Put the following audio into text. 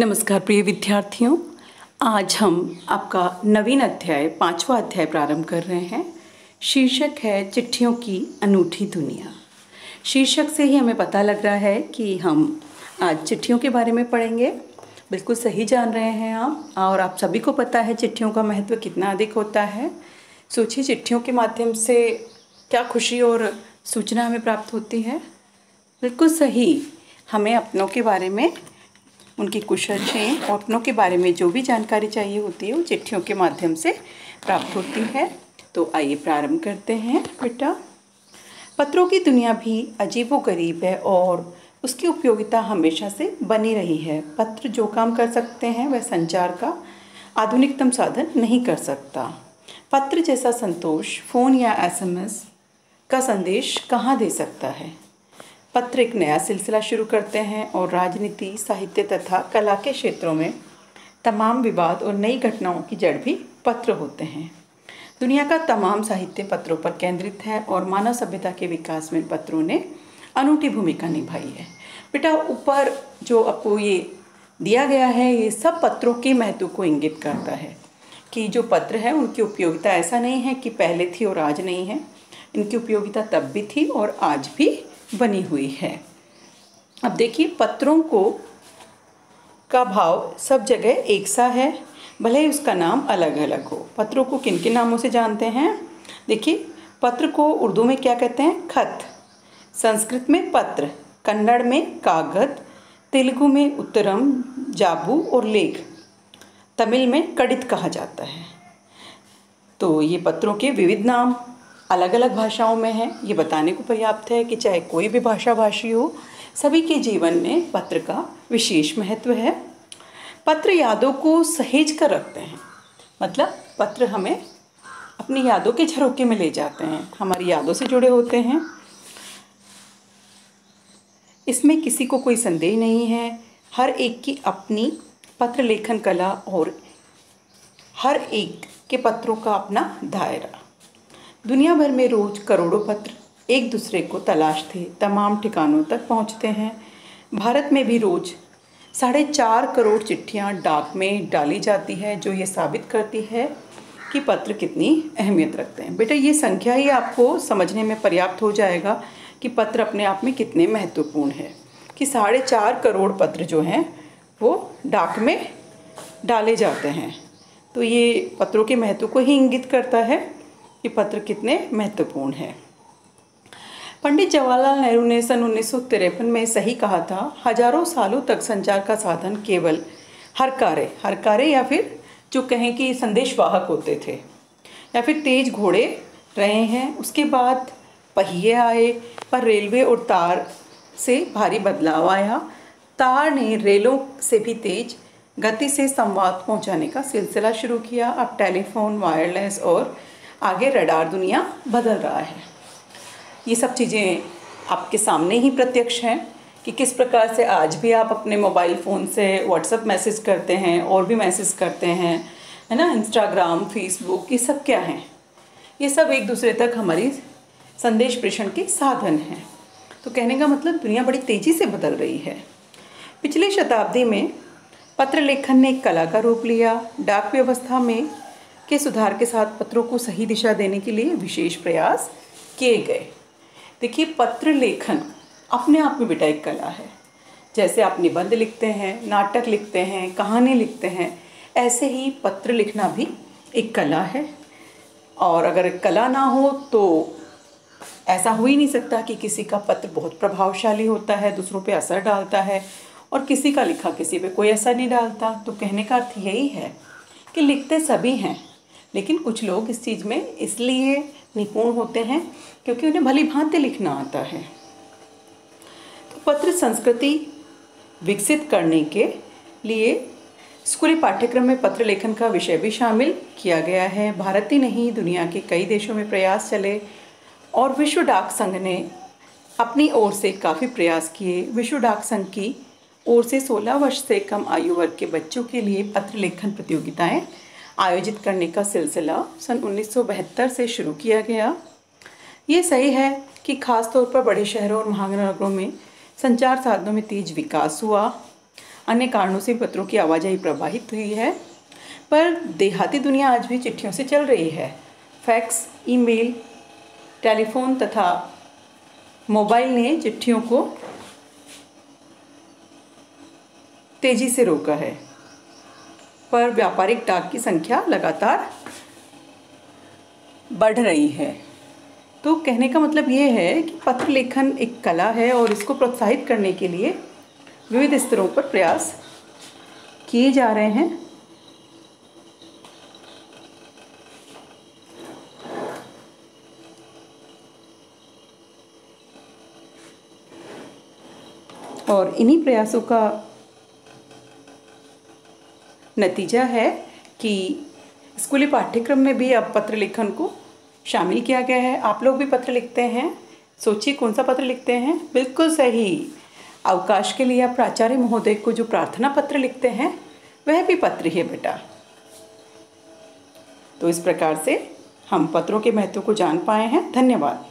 नमस्कार प्रिय विद्यार्थियों, आज हम आपका नवीन अध्याय, पांचवा अध्याय प्रारंभ कर रहे हैं। शीर्षक है चिट्ठियों की अनूठी दुनिया। शीर्षक से ही हमें पता लग रहा है कि हम आज चिट्ठियों के बारे में पढ़ेंगे। बिल्कुल सही जान रहे हैं आप, और आप सभी को पता है चिट्ठियों का महत्व कितना अधिक होता है। सोचिए चिट्ठियों के माध्यम से क्या खुशी और सूचना हमें प्राप्त होती है। बिल्कुल सही, हमें अपनों के बारे में उनकी कुशल अपनों के बारे में जो भी जानकारी चाहिए होती है, वो चिट्ठियों के माध्यम से प्राप्त होती है। तो आइए प्रारंभ करते हैं, बेटा। पत्रों की दुनिया भी अजीब गरीब है और उसकी उपयोगिता हमेशा से बनी रही है। पत्र जो काम कर सकते हैं, वह संचार का आधुनिकतम साधन नहीं कर सकता। पत्र जैसा संतोष, फ़ोन या एसएमएस का संदेश कहाँ दे सकता है? पत्र एक नया सिलसिला शुरू करते हैं और राजनीति, साहित्य तथा कला के क्षेत्रों में तमाम विवाद और नई घटनाओं की जड़ भी पत्र होते हैं। दुनिया का तमाम साहित्य पत्रों पर केंद्रित है और मानव सभ्यता के विकास में पत्रों ने अनूठी भूमिका निभाई है। बेटा, ऊपर जो आपको ये दिया गया है, ये सब पत्रों के महत्व को इंगित करता है कि जो पत्र है, उनकी उपयोगिता ऐसा नहीं है कि पहले थी और आज नहीं है। इनकी उपयोगिता तब भी थी और आज भी बनी हुई है। अब देखिए, पत्रों को का भाव सब जगह एक सा है। भले ही उसका नाम अलग अलग हो। पत्रों को किन किन नामों से जानते हैं? देखिए, पत्र को उर्दू में क्या कहते हैं? खत। संस्कृत में पत्र, कन्नड़ में कागत तेलुगु में उत्तरम, जाबू और लेख। तमिल में कड़ित कहा जाता है। तो ये पत्रों के विविध नाम। अलग अलग भाषाओं में है। ये बताने को पर्याप्त है कि चाहे कोई भी भाषा भाषी हो, सभी के जीवन में पत्र का विशेष महत्व है। पत्र यादों को सहेज कर रखते हैं। मतलब पत्र हमें अपनी यादों के झरोके में ले जाते हैं। हमारी यादों से जुड़े होते हैं। इसमें किसी को कोई संदेह नहीं है। हर एक की अपनी पत्र लेखन कला और हर एक के पत्रों का अपना दायरा। दुनिया भर में रोज करोड़ों पत्र एक दूसरे को तलाश थे, तमाम ठिकानों तक पहुँचते हैं। भारत में भी रोज साढ़े चार करोड़ चिट्ठियाँ डाक में डाली जाती है, जो ये साबित करती है कि पत्र कितनी अहमियत रखते हैं। बेटा, ये संख्या ही आपको समझने में पर्याप्त हो जाएगा कि पत्र अपने आप में कितने महत्वपूर्ण है, कि साढ़े चार करोड़ पत्र जो हैं, वो डाक में डाले जाते हैं। तो ये पत्रों के महत्व को ही इंगित करता है। ये पत्र कितने महत्वपूर्ण हैं। पंडित जवाहरलाल नेहरू ने सन उन्नीस सौ तिरपन में सही कहा था, हज़ारों सालों तक संचार का साधन केवल हर कार्य हर कार्य या फिर जो कहें कि संदेशवाहक होते थे। या फिर तेज घोड़े रहे हैं, उसके बाद पहिए आए, पर रेलवे और तार से भारी बदलाव आया। तार ने रेलों से भी तेज गति से संवाद पहुँचाने का सिलसिला शुरू किया। अब टेलीफोन, वायरलेस और आगे रडार दुनिया बदल रहा है। ये सब चीज़ें आपके सामने ही प्रत्यक्ष हैं कि किस प्रकार से आज भी आप अपने मोबाइल फ़ोन से व्हाट्सअप मैसेज करते हैं और भी मैसेज करते हैं, है ना? इंस्टाग्राम फेसबुक ये सब क्या हैं? ये सब एक दूसरे तक हमारी संदेश प्रेषण के साधन हैं। तो कहने का मतलब दुनिया बड़ी तेज़ी से बदल रही है। पिछले शताब्दी में पत्र लेखन ने एक कला का रूप लिया, डाक व्यवस्था में के सुधार के साथ पत्रों को सही दिशा देने के लिए विशेष प्रयास किए गए। देखिए, पत्र लेखन अपने आप में बेटा एक कला है। जैसे आप निबंध लिखते हैं, नाटक लिखते हैं, कहानी लिखते हैं, ऐसे ही पत्र लिखना भी एक कला है। और अगर कला ना हो तो ऐसा हो ही नहीं सकता कि किसी का पत्र बहुत प्रभावशाली होता है, दूसरों पे असर डालता है और किसी का लिखा किसी पे कोई असर नहीं डालता। तो कहने का अर्थ यही है कि लिखते सभी हैं लेकिन कुछ लोग इस चीज़ में इसलिए निपुण होते हैं क्योंकि उन्हें भली भांति लिखना आता है। तो पत्र संस्कृति विकसित करने के लिए स्कूली पाठ्यक्रम में पत्र लेखन का विषय भी शामिल किया गया है। भारत ही नहीं, दुनिया के कई देशों में प्रयास चले और विश्व डाक संघ ने अपनी ओर से काफ़ी प्रयास किए। विश्व डाक संघ की ओर से 16 वर्ष से कम आयु वर्ग के बच्चों के लिए पत्र लेखन प्रतियोगिताएँ आयोजित करने का सिलसिला सन 1972 से शुरू किया गया। ये सही है कि ख़ास तौर पर बड़े शहरों और महानगरों में संचार साधनों में तेज विकास हुआ। अन्य कारणों से पत्रों की आवाजाही प्रभावित हुई है, पर देहाती दुनिया आज भी चिट्ठियों से चल रही है। फैक्स, ईमेल, टेलीफोन तथा मोबाइल ने चिट्ठियों को तेज़ी से रोका है। पर व्यापारिक डाक की संख्या लगातार बढ़ रही है। तो कहने का मतलब ये है कि पत्र लेखन एक कला है और इसको प्रोत्साहित करने के लिए विविध स्तरों पर प्रयास किए जा रहे हैं। और इन्हीं प्रयासों का नतीजा है कि स्कूली पाठ्यक्रम में भी अब पत्र लेखन को शामिल किया गया है। आप लोग भी पत्र लिखते हैं। सोचिए कौन सा पत्र लिखते हैं। बिल्कुल सही। अवकाश के लिए आप प्राचार्य महोदय को जो प्रार्थना पत्र लिखते हैं, वह भी पत्र ही है बेटा। तो इस प्रकार से हम पत्रों के महत्व को जान पाए हैं। धन्यवाद।